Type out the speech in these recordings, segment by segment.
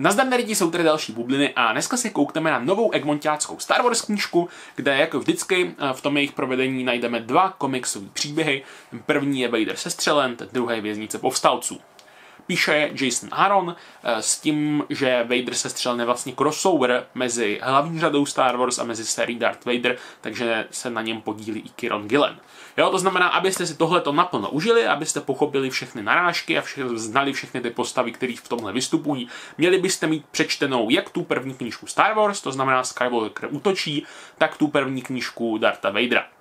Nazdar nerdi jsou tady další bubliny a dneska si koukneme na novou Egmontiáckou Star Wars knížku, kde jako vždycky eh, v tom jejich provedení najdeme dva komiksové příběhy. První je Vader sestřelen, druhý věznice povstalců píše Jason Aaron eh, s tím, že Vader se střelne vlastně crossover mezi hlavní řadou Star Wars a mezi sérií Darth Vader, takže se na něm podílí i Kieron Gillen. Jo, to znamená, abyste si tohleto naplno užili, abyste pochopili všechny narážky a vše, znali všechny ty postavy, které v tomhle vystupují, měli byste mít přečtenou jak tu první knížku Star Wars, to znamená Skywalker útočí, tak tu první knížku Dartha Vadera.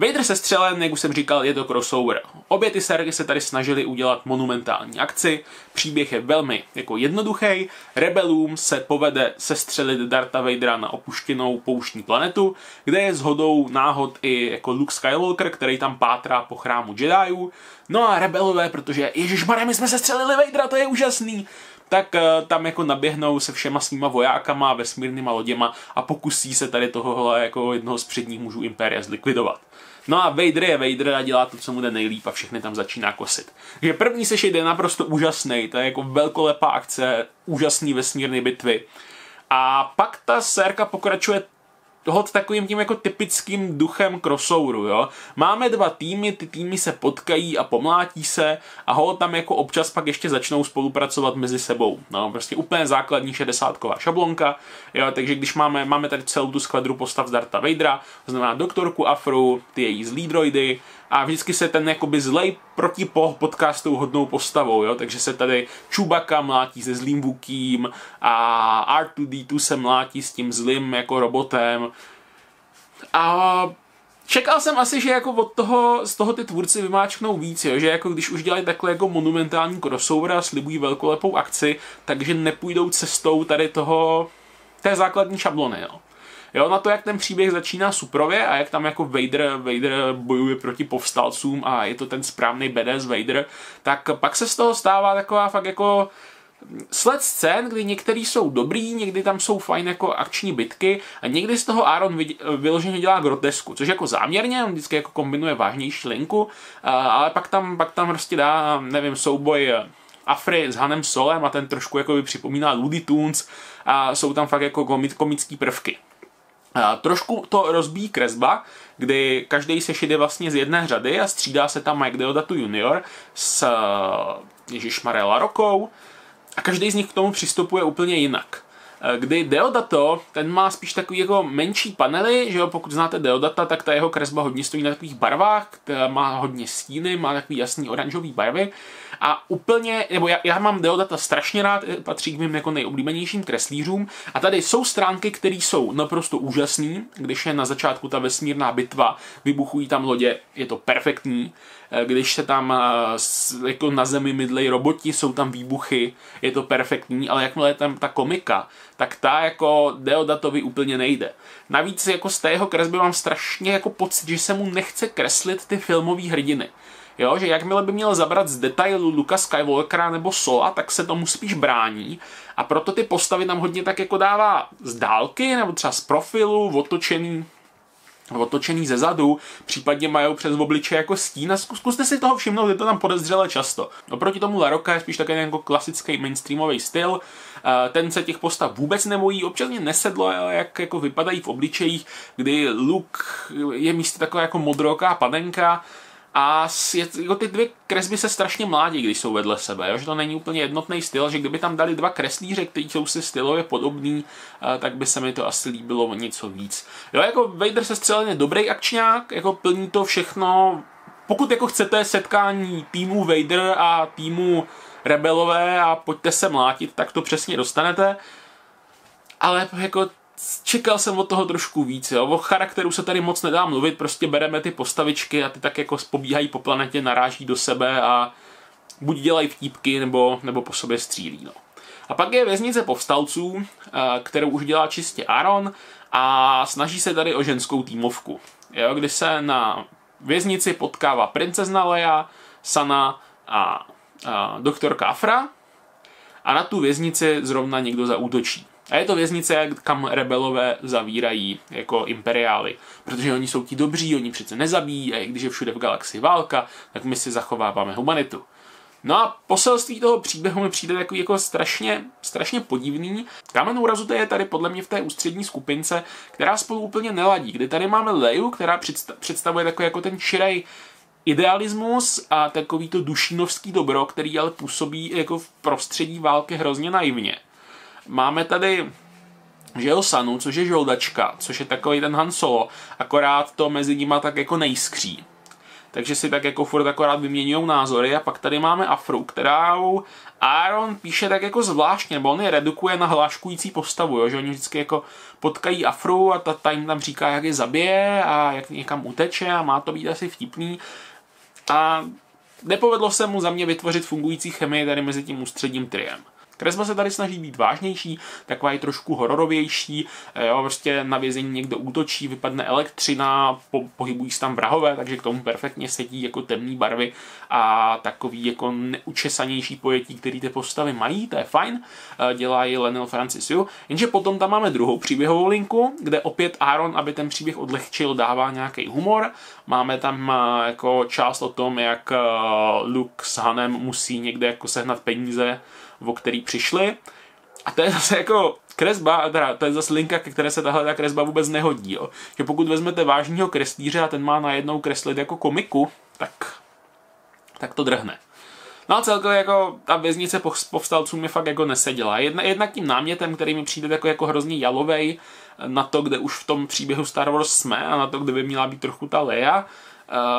Vader se střelen, jak už jsem říkal, je to crossover. Obě ty série se tady snažili udělat monumentální akci, příběh je velmi jako jednoduchý, rebelům se povede sestřelit Darta Vadera na opuštěnou pouštní planetu, kde je zhodou náhod i jako Luke Skywalker, který tam pátrá po chrámu Jediů. No a rebelové, protože Ježíš my jsme sestřelili Vadera, to je úžasný, tak uh, tam jako naběhnou se všema svýma vojákama, vesmírnýma loděma a pokusí se tady tohohle jako jednoho z předních mužů Impéria zlikvidovat. No a Vader je Vader a dělá to, co mu jde nejlíp a všechny tam začíná kosit. Takže první sešit je naprosto úžasný, to je jako velkolepá akce, úžasný vesmírné bitvy. A pak ta sérka pokračuje hod takovým tím jako typickým duchem crossoveru, jo. Máme dva týmy, ty týmy se potkají a pomlátí se a ho tam jako občas pak ještě začnou spolupracovat mezi sebou. No, prostě úplně základní šedesátková šablonka, jo, takže když máme, máme tady celou tu skvadru postav z Darta Vadera, to znamená doktorku Afru, ty její zlý droidy, a vždycky se ten jakoby zlej proti podcastu hodnou postavou, jo? takže se tady Chewbacca mlátí se zlým Vukým a R2D2 se mlátí s tím zlým jako robotem a Čekal jsem asi, že jako od toho, z toho ty tvůrci vymáčknou víc, jo? že jako když už dělají takhle jako monumentální crossover a slibují velkolepou akci, takže nepůjdou cestou tady toho, té základní šablony, jo. Jo, na to, jak ten příběh začíná suprově a jak tam jako Vader, Vader bojuje proti povstalcům a je to ten správný badass Vader, tak pak se z toho stává taková fakt jako sled scén, kdy některý jsou dobrý, někdy tam jsou fajn jako akční bitky a někdy z toho Aaron vyloženě dělá grotesku, což jako záměrně, on vždycky jako kombinuje vážnější linku, ale pak tam, pak tam prostě dá, nevím, souboj Afry s Hanem Solem a ten trošku jako by připomíná Looney Tunes a jsou tam fakt jako komický prvky. Trošku to rozbíjí kresba, kdy každý se šide vlastně z jedné řady a střídá se tam Mike Deodato junior s Ježíšmaré Larokou a každý z nich k tomu přistupuje úplně jinak. Kdy Deodato, ten má spíš takový jako menší panely, že jo, pokud znáte Deodata, tak ta jeho kresba hodně stojí na takových barvách, má hodně stíny, má takový jasný oranžový barvy a úplně, nebo já, já mám Deodata strašně rád, eh, patří k mým jako nejoblíbenějším kreslířům. A tady jsou stránky, které jsou naprosto úžasné, když je na začátku ta vesmírná bitva, vybuchují tam lodě, je to perfektní. Eh, když se tam eh, jako na zemi mydlej roboti, jsou tam výbuchy, je to perfektní, ale jakmile je tam ta komika, tak ta jako Deodatovi úplně nejde. Navíc jako z té jeho kresby mám strašně jako pocit, že se mu nechce kreslit ty filmové hrdiny. Jo, že jakmile by měl zabrat z detailu Luka Skywalkera nebo Sola, tak se tomu spíš brání a proto ty postavy tam hodně tak jako dává z dálky nebo třeba z profilu, otočený otočený ze zadu, případně mají přes obliče jako stín a zkuste si toho všimnout, je to tam podezřele často. Oproti tomu Laroka je spíš takový jako klasický mainstreamový styl, ten se těch postav vůbec nebojí, občas mě nesedlo, jak jako vypadají v obličejích, kdy Luke je místo taková jako modroká panenka, a je, jako ty dvě kresby se strašně mládí, když jsou vedle sebe, jo? že to není úplně jednotný styl, že kdyby tam dali dva kreslíře, kteří jsou si stylově podobný, uh, tak by se mi to asi líbilo o něco víc. Jo, jako Vader se střeleně dobrý akčňák, jako plní to všechno, pokud jako chcete setkání týmu Vader a týmu Rebelové a pojďte se mlátit, tak to přesně dostanete. Ale jako čekal jsem od toho trošku víc, jo. O charakteru se tady moc nedá mluvit, prostě bereme ty postavičky a ty tak jako pobíhají po planetě, naráží do sebe a buď dělají vtípky, nebo, nebo po sobě střílí, no. A pak je věznice povstalců, eh, kterou už dělá čistě Aaron a snaží se tady o ženskou týmovku, jo, kdy se na věznici potkává princezna Leia, Sana a, a doktorka Afra a na tu věznici zrovna někdo zaútočí. A je to věznice, kam rebelové zavírají jako imperiály. Protože oni jsou ti dobří, oni přece nezabíjí a i když je všude v galaxii válka, tak my si zachováváme humanitu. No a poselství toho příběhu mi přijde takový jako strašně, strašně podivný. Kámen úrazu to je tady podle mě v té ústřední skupince, která spolu úplně neladí, kdy tady máme Leju, která představuje takový jako ten širej idealismus a takový to dušínovský dobro, který ale působí jako v prostředí války hrozně naivně. Máme tady že jo, Sanu, což je žoldačka, což je takový ten Han Solo, akorát to mezi nima tak jako nejskří. Takže si tak jako furt akorát vyměňují názory a pak tady máme Afru, kterou Aaron píše tak jako zvláštně, nebo on je redukuje na hláškující postavu, jo? že oni vždycky jako potkají Afru a ta, ta jim tam říká, jak je zabije a jak někam uteče a má to být asi vtipný. A nepovedlo se mu za mě vytvořit fungující chemii tady mezi tím ústředním triem. Kresba se tady snaží být vážnější, taková je trošku hororovější, eh, jo, prostě na vězení někdo útočí, vypadne elektřina, po, pohybují se tam vrahové, takže k tomu perfektně sedí jako temné barvy a takový jako neučesanější pojetí, který ty postavy mají, to je fajn, eh, dělá i Lenil Francis, jo. Jenže potom tam máme druhou příběhovou linku, kde opět Aaron, aby ten příběh odlehčil, dává nějaký humor. Máme tam eh, jako část o tom, jak Luke s Hanem musí někde jako sehnat peníze o který přišli. A to je zase jako kresba, teda to je zase linka, ke které se tahle ta kresba vůbec nehodí. Jo. Že pokud vezmete vážního kreslíře a ten má najednou kreslit jako komiku, tak, tak to drhne. No a celkově jako ta věznice povstalců mi fakt jako neseděla. Jedna, jednak tím námětem, který mi přijde jako, jako hrozně jalovej na to, kde už v tom příběhu Star Wars jsme a na to, kde by měla být trochu ta Leia,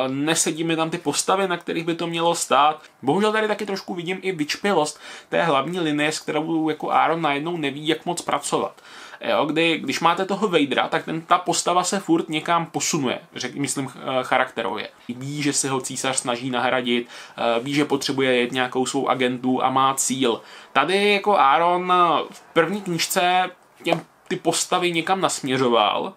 nesedí mi tam ty postavy, na kterých by to mělo stát. Bohužel tady taky trošku vidím i vyčpilost té hlavní linie, s kterou jako Aaron najednou neví, jak moc pracovat. Jo, kdy, když máte toho Vadera, tak ten, ta postava se furt někam posunuje, řek, myslím eh, charakterově. Ví, že se ho císař snaží nahradit, eh, ví, že potřebuje jet nějakou svou agentu a má cíl. Tady jako Aaron v první knižce těm ty postavy někam nasměřoval,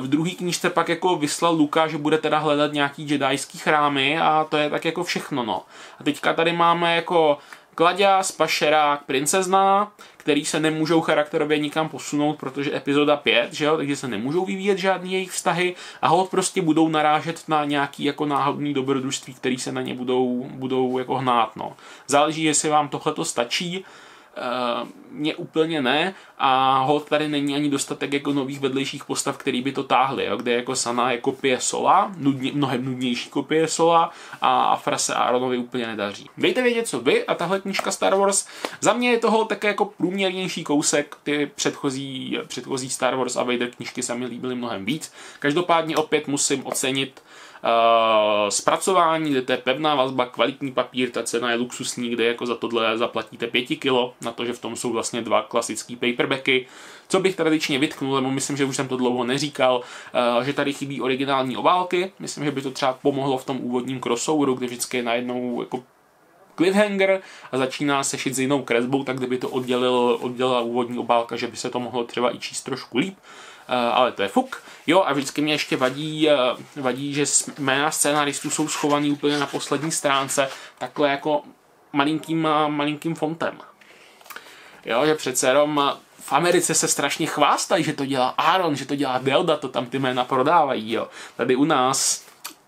v druhé knižce pak jako vyslal Luka, že bude teda hledat nějaký jedajský chrámy a to je tak jako všechno, no. A teďka tady máme jako Kladia, Spašerák, Princezna, který se nemůžou charakterově nikam posunout, protože epizoda 5, že jo, takže se nemůžou vyvíjet žádný jejich vztahy a hod prostě budou narážet na nějaký jako náhodný dobrodružství, který se na ně budou, budou jako hnát, no. Záleží, jestli vám tohle stačí, Uh, mě úplně ne a hold tady není ani dostatek jako nových vedlejších postav, který by to táhly, jo? kde jako Sana je kopie Sola, nudně, mnohem nudnější kopie Sola a Afra se Aaronovi úplně nedaří. Dejte vědět, co vy a tahle knižka Star Wars. Za mě je toho také jako průměrnější kousek, ty předchozí, předchozí Star Wars a Vader knižky se mi líbily mnohem víc. Každopádně opět musím ocenit zpracování, kde to je pevná vazba, kvalitní papír, ta cena je luxusní, kde jako za tohle zaplatíte 5 kilo, na to, že v tom jsou vlastně dva klasické paperbacky. Co bych tradičně vytknul, nebo myslím, že už jsem to dlouho neříkal, uh, že tady chybí originální obálky, myslím, že by to třeba pomohlo v tom úvodním crossoveru, kde vždycky je najednou jako cliffhanger a začíná se šit s jinou kresbou, tak kdyby to oddělil, oddělila úvodní obálka, že by se to mohlo třeba i číst trošku líp. Ale to je fuk. Jo, a vždycky mě ještě vadí, uh, vadí že jména scénaristů jsou schovaný úplně na poslední stránce, takhle jako malinkým, uh, malinkým fontem. Jo, že přece jenom v Americe se strašně chvástají, že to dělá Aaron, že to dělá Delda, to tam ty jména prodávají, jo. Tady u nás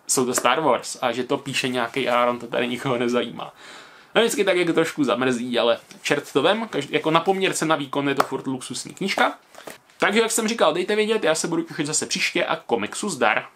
jsou to Star Wars a že to píše nějaký Aaron, to tady nikoho nezajímá. No vždycky tak jako trošku zamrzí, ale čert to vem, každý, jako na poměrce na výkon je to furt luxusní knížka. Takže jak jsem říkal, dejte vědět, já se budu těšit zase příště a komiksu zdar.